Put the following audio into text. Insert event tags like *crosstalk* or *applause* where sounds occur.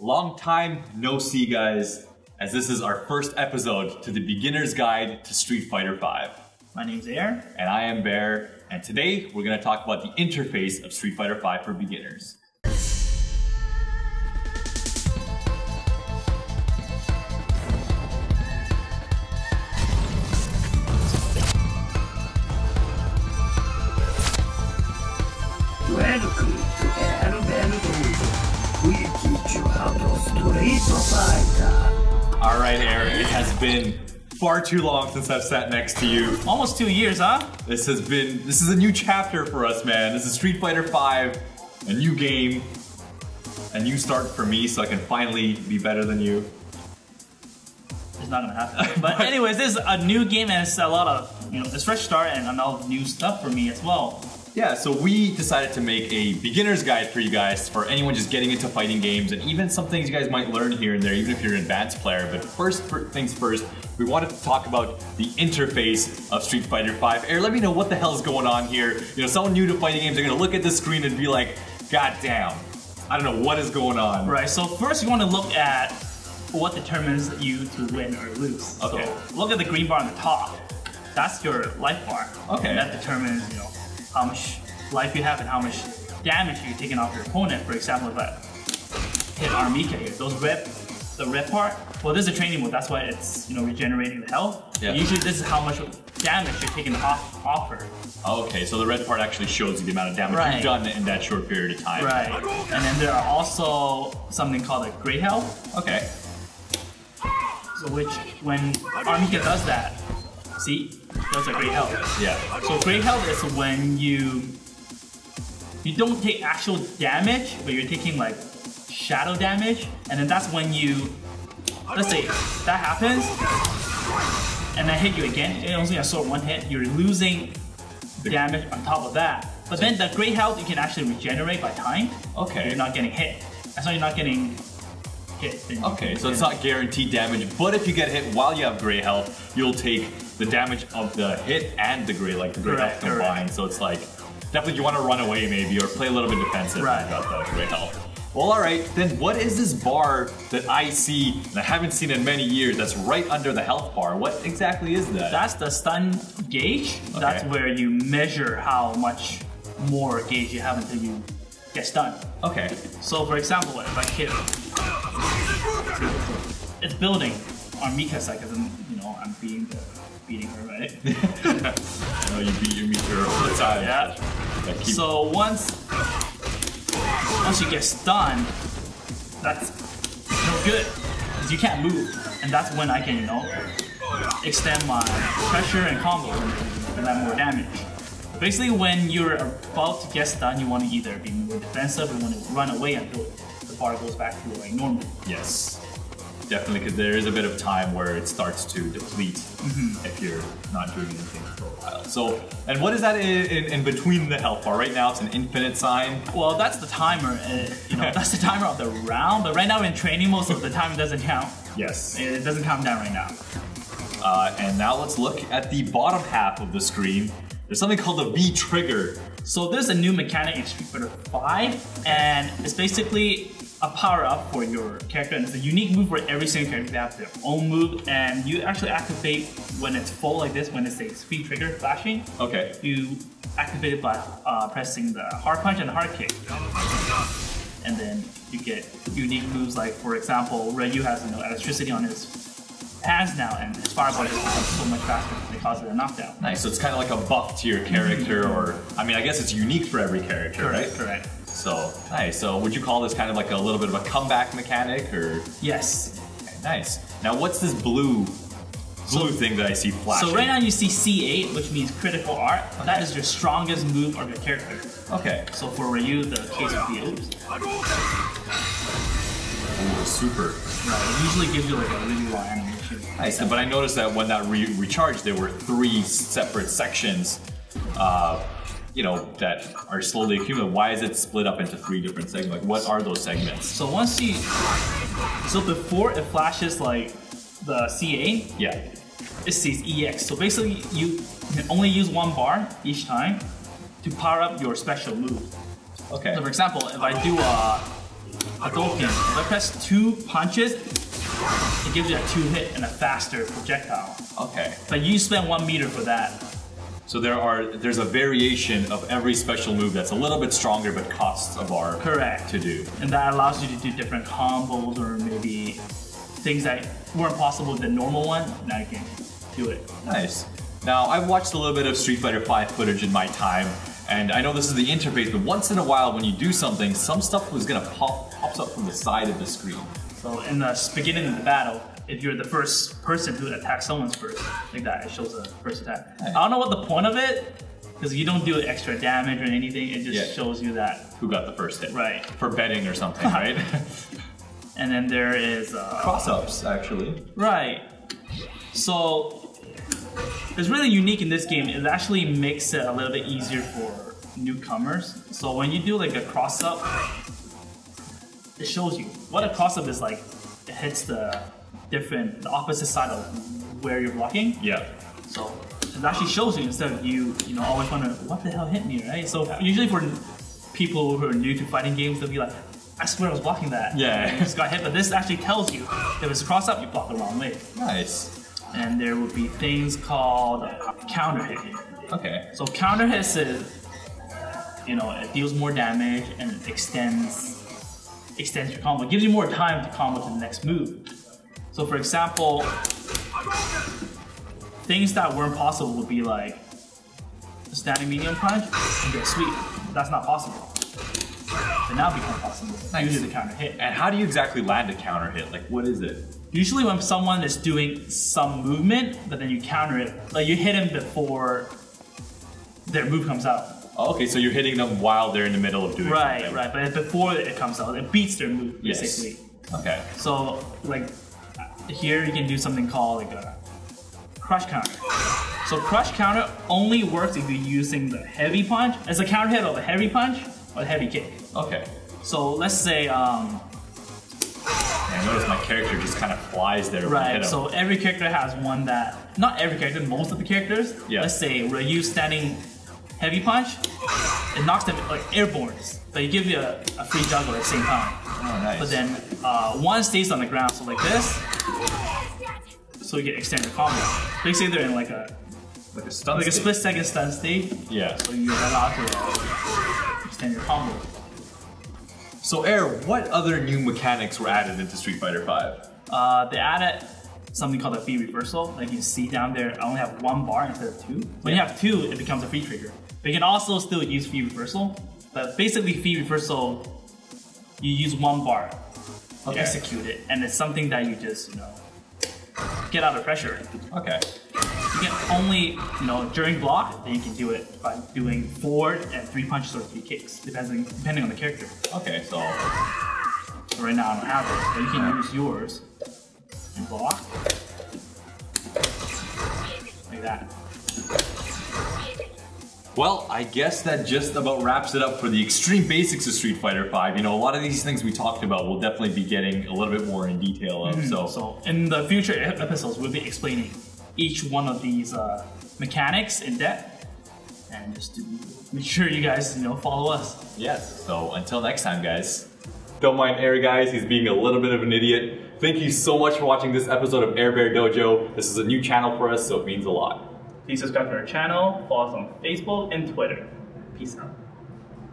Long time no see, guys, as this is our first episode to the beginner's guide to Street Fighter V. My name's Air. And I am Bear, and today we're gonna talk about the interface of Street Fighter V for beginners. It has been far too long since I've sat next to you. Almost two years, huh? This has been, this is a new chapter for us, man. This is Street Fighter V, a new game, a new start for me so I can finally be better than you. It's not gonna happen. *laughs* But anyways, this is a new game and it's a lot of, you know, it's fresh start and a lot of new stuff for me as well. Yeah, so we decided to make a beginner's guide for you guys for anyone just getting into fighting games and even some things you guys might learn here and there, even if you're an advanced player. But first things first, we wanted to talk about the interface of Street Fighter V. Air, let me know what the hell's going on here. You know, someone new to fighting games, they're gonna look at the screen and be like, God damn, I don't know what is going on. Right, so first you want to look at what determines you to win or lose. Okay. So look at the green bar on the top. That's your life bar. Okay. And that determines, you know, how much life you have and how much damage you're taking off your opponent. For example, if I hit R. Mika here, those red, the red part, well, this is a training mode. That's why it's, you know, regenerating the health. Yeah. Usually this is how much damage you're taking off, off her. Okay, so the red part actually shows you the amount of damage Right. you've done in that short period of time. Right. And then there are also something called a gray health. Okay. So which, when R. Mika does that, see, those are gray health. Yeah. So gray health is when you you don't take actual damage, but you're taking like shadow damage, and then that's when you let's say that happens, and I hit you again. It only a sort one hit. You're losing damage on top of that. But then the gray health you can actually regenerate by time. Okay. You're not getting hit. That's why you're not getting hit. Okay, so it's not guaranteed damage, but if you get hit while you have gray health, you'll take the damage of the hit and the gray, like the gray Correct, health combined. So it's like definitely you want to run away maybe or play a little bit defensive Right. got the gray health. Well, all right, then what is this bar that I see and I haven't seen in many years that's right under the health bar? What exactly is that? That's the stun gauge. That's where you measure how much more gauge you have until you get stunned. okay. So for example, if I hit, it's building on Mika's side because I'm, you know, I'm beating the, beating her, right? *laughs* I know you beat your meter all the time. Yeah. That keep- So once, once you get stunned, that's no good because you can't move, and that's when I can, you know, extend my pressure and combo and land more damage. Basically, when you're about to get stunned, you want to either be more defensive or you want to run away until the bar goes back to like normal. Yes. Definitely, because there is a bit of time where it starts to deplete Mm-hmm. if you're not doing anything for a while. So, and what is that in, in, in between the health bar? Right now, it's an infinite sign. Well, that's the timer. Uh, you know, that's the timer of the round. But right now in training most of the timer doesn't count. Yes. It doesn't count down right now. Uh, and now let's look at the bottom half of the screen. There's something called the V trigger. So there's a new mechanic in Street Fighter 5, and it's basically a power up for your character, and it's a unique move for every single character they have their own move, and you actually activate when it's full like this, when it's a V trigger flashing. Okay. You activate it by uh, pressing the hard punch and hard kick, and then you get unique moves like, for example, Ryu has you know electricity on his hands now, and his fireball becomes so much faster because of the knockdown. Nice. So it's kind of like a buff to your character, or I mean, I guess it's unique for every character, Correct, right? correct. So nice. So would you call this kind of like a little bit of a comeback mechanic, or Yes. okay, nice? Now, what's this blue blue thing that I see flashing? So right now you see CA, which means critical art. That is your strongest move of your character. Okay. So for Ryu, the case would be oops. Ooh, super. Right. It usually gives you like a really long animation. Nice. But I noticed that when that re- recharged, there were three separate sections. Uh, you know that are slowly accumulating. Why is it split up into three different segments? Like, what are those segments? So once you, so before it flashes like the CA, Yeah. it says EX. So basically you can only use one bar each time to power up your special move. Okay. So for example, if I do a Hadouken. If I press two punches, it gives you a two hit and a faster projectile. Okay. But you spend one meter for that. So there are there's a variation of every special move that's a little bit stronger but costs a bar Correct. to do. And that allows you to do different combos or maybe things that weren't possible with the normal one. Now you can do it. Nice. Now I've watched a little bit of Street Fighter V footage in my time, and I know this is the interface, but once in a while when you do something, some stuff was gonna pop pops up from the side of the screen. So in the beginning of the battle, if you're the first person to attack someone's first, like that, it shows the first attack. I don't know what the point of it, because you don't do extra damage or anything. It just Yeah. shows you that. Who got the first hit? Right. For betting or something, right? *laughs* *laughs* And then there is uh, Cross ups, actually. Right. So it's really unique in this game. It actually makes it a little bit easier for newcomers. So when you do like a cross up, it shows you what a cross up is like. It hits the different, the opposite side of where you're blocking. Yeah. So it actually shows you instead of you, you know, always wondering what the hell hit me, right? So usually for people who are new to fighting games, they'll be like, I swear I was blocking that. Yeah. You just got hit. But this actually tells you if it's a cross up, you block the wrong way. Nice. And there would be things called counter hit. Okay. So counter hits is, you know, it deals more damage and it extends extends your combo. It gives you more time to combo to the next move. So for example, things that weren't possible would be like a standing medium punch and get sweep. That's not possible. But now become possible due to the counter hit. And how do you exactly land a counter hit? Like, what is it? Usually when someone is doing some movement, but then you counter it, like you hit them before their move comes out. Oh, okay, so you're hitting them while they're in the middle of doing it. Right, something. right. But before it comes out, it beats their move Yes. basically. Okay. So like here you can do something called like a crush counter. So crush counter only works if you're using the heavy punch as a counter hit of a heavy punch or a heavy kick. Okay. So let's say um, I notice my character just kind of flies there. when I hit Right, so every character has one that, not every character, most of the characters. Yeah. Let's say Ryu standing heavy punch, it knocks them like airborne, but you give you a, a free juggle at the same time. Oh, nice. But then uh, one stays on the ground, so like this, so you get extended combo. Basically, they're in like a like a stun like a split second stun state, Yeah. so you're allowed to uh, extend your combo. So, Air, what other new mechanics were added into Street Fighter V? Uh, they added something called a V reversal. Like you see down there, I only have one bar instead of two. When you have two, it becomes a V trigger. But you can also still use V reversal. But basically, V reversal, you use one bar to Okay. execute it, and it's something that you just you know get out of pressure. Okay. You can only you know during block, then you can do it by doing forward and three punches or three kicks, depending depending on the character. Okay, so So right now I don't have it, but you can use yours and block. Like that. Well, I guess that just about wraps it up for the extreme basics of Street Fighter V. You know, a lot of these things we talked about we'll definitely be getting a little bit more in detail of. So, So in the future episodes, we'll be explaining each one of these uh, mechanics in depth, and just to make sure you guys you know follow us. yes. So until next time, guys. Don't mind Air, guys. He's being a little bit of an idiot. Thank you so much for watching this episode of AirBehr Dojo. This is a new channel for us, so it means a lot. Please subscribe to our channel, follow us on Facebook and Twitter. Peace out.